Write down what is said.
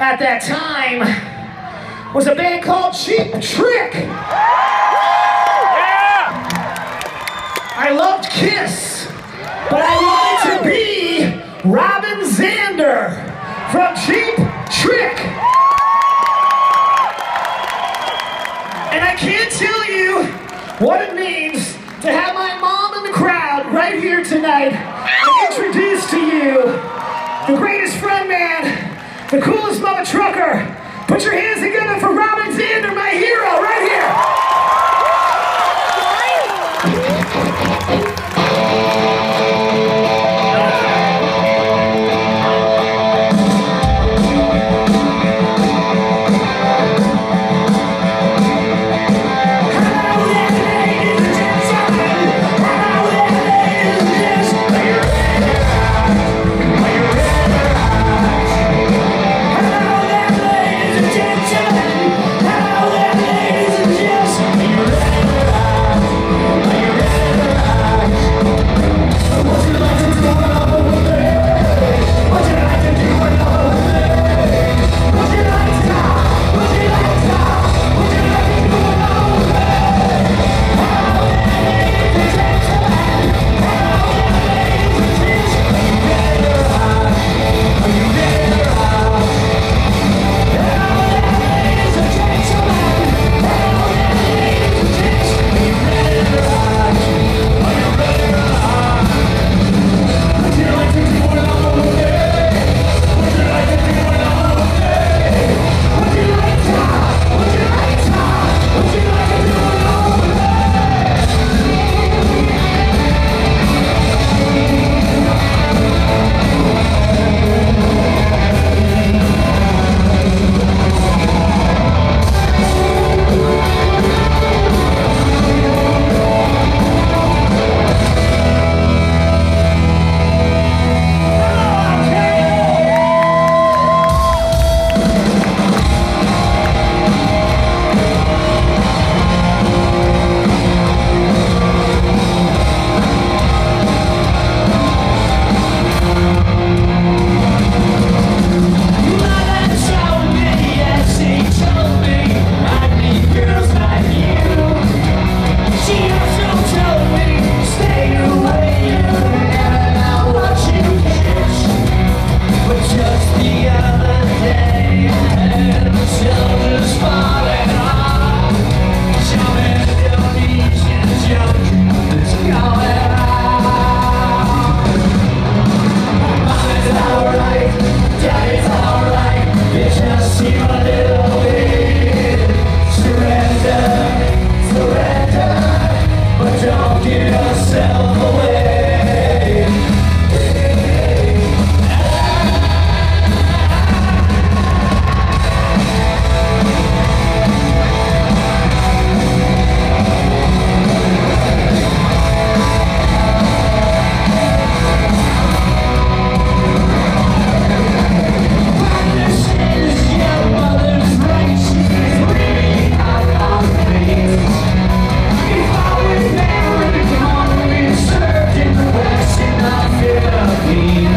at that time was a band called Cheap Trick. I loved Kiss, but I wanted to be Robin Zander from Cheap Trick. And I can't tell you what it means to have my mom in the crowd right here tonight and introduce to you the greatest frontman, the coolest mother trucker. Put your hands together for Robin Zander, my hero. me.